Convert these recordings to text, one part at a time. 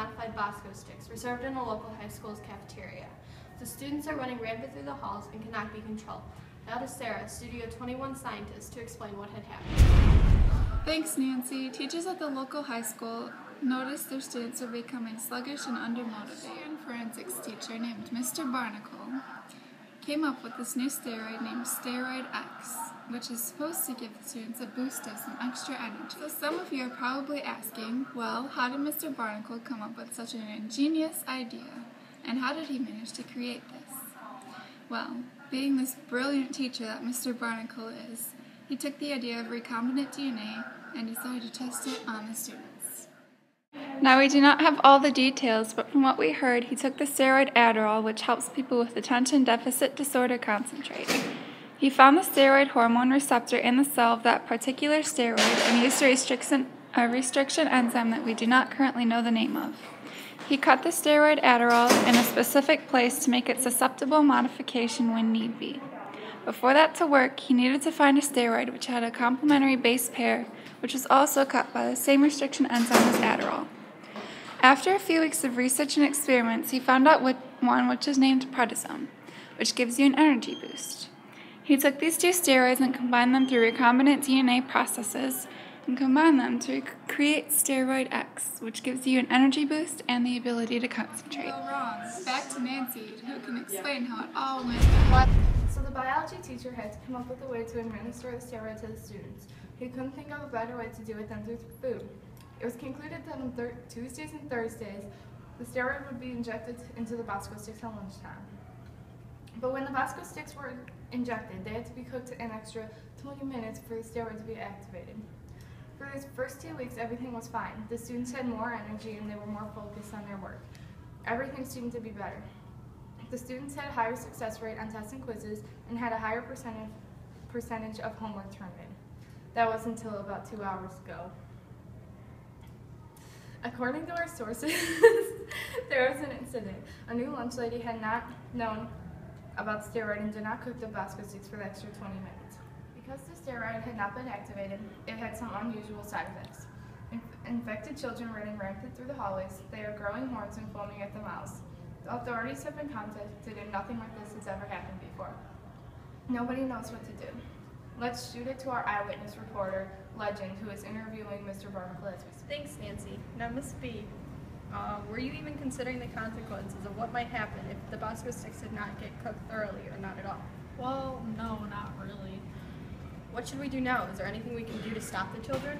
modified Bosco sticks were served in a local high school's cafeteria. The students are running rampant through the halls and cannot be controlled. Now to Sarah, Studio 21 scientist, to explain what had happened. Thanks, Nancy. Teachers at the local high school noticed their students were becoming sluggish and undermotivated. Forensics teacher named Mr. Barnacle came up with this new steroid named Steroid X, which is supposed to give the students a boost of some extra energy. So some of you are probably asking, well, how did Mr. Barnacle come up with such an ingenious idea? And how did he manage to create this? Well, being this brilliant teacher that Mr. Barnacle is, he took the idea of recombinant DNA and decided to test it on the students. Now, we do not have all the details, but from what we heard, he took the steroid Adderall, which helps people with attention deficit disorder concentrate. He found the steroid hormone receptor in the cell of that particular steroid and used a restriction, a restriction enzyme that we do not currently know the name of. He cut the steroid Adderall in a specific place to make it susceptible modification when need be. Before that to work, he needed to find a steroid which had a complementary base pair, which was also cut by the same restriction enzyme as Adderall. After a few weeks of research and experiments, he found out one which is named prednisone, which gives you an energy boost. He took these two steroids and combined them through recombinant DNA processes and combined them to create steroid X, which gives you an energy boost and the ability to concentrate. wrong. Back to Nancy, who can explain how it all went What? So the biology teacher had to come up with a way to administer the steroid to the students. He couldn't think of a better way to do it than through food. It was concluded that on Tuesdays and Thursdays, the steroid would be injected into the Bosco sticks at lunchtime. But when the Bosco sticks were injected, they had to be cooked an extra 20 minutes for the steroid to be activated. For these first two weeks, everything was fine. The students had more energy and they were more focused on their work. Everything seemed to be better. The students had a higher success rate on tests and quizzes and had a higher percentage, percentage of homework turned in. That was until about two hours ago. According to our sources, there was an incident. A new lunch lady had not known about steroid and did not cook the Bosco sticks for the extra 20 minutes. Because the steroid had not been activated, it had some unusual side effects. Inf infected children running rampant through the hallways, they are growing horns and foaming at the mouths. The authorities have been contacted and nothing like this has ever happened before. Nobody knows what to do. Let's shoot it to our eyewitness reporter, Legend, who is interviewing Mr. Barnacle as we speak. Thanks, Nancy. Now, Miss B, uh, were you even considering the consequences of what might happen if the Bosco sticks did not get cooked thoroughly or not at all? Well, no, not really. What should we do now? Is there anything we can do to stop the children?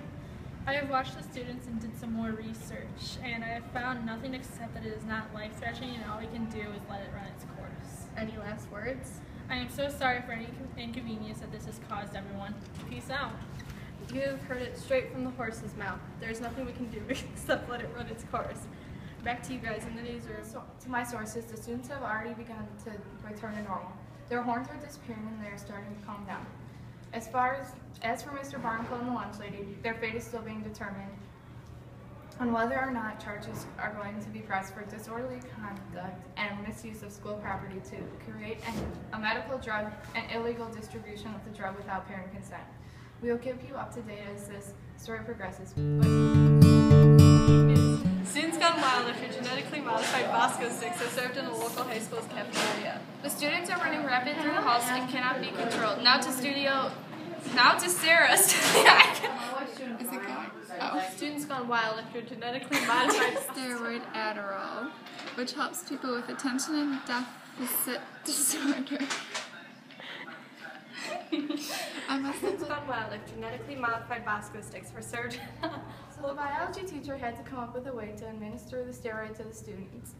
I have watched the students and did some more research, and I have found nothing except that it is not life-threatening and all we can do is let it run its course. Any last words? I am so sorry for any inconvenience that this has caused everyone. Peace out. You have heard it straight from the horse's mouth. There is nothing we can do except let it run its course. Back to you guys in the newsroom. So, to my sources, the students have already begun to return to normal. Their horns are disappearing and they are starting to calm down. As far as, as for Mr. Barnacle and the lunch lady, their fate is still being determined on whether or not charges are going to be pressed for disorderly conduct and misuse of school property to create an, a medical drug and illegal distribution of the drug without parent consent. We will keep you up to date as this story progresses. Students Gone Wild after genetically modified Bosco sticks are served in a local high school's cafeteria. The students are running rapid through the halls and cannot be controlled. Now to studio, now to Sarah. Is it going? Oh. oh. Students Gone Wild after genetically modified steroid Adderall, which helps people with attention and deficit disorder. I must have gone wild if genetically modified Bosco sticks were served. so the biology teacher had to come up with a way to administer the steroid to the students.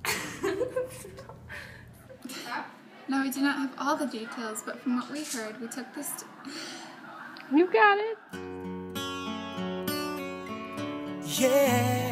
now we do not have all the details, but from what we heard, we took this. you got it yeah.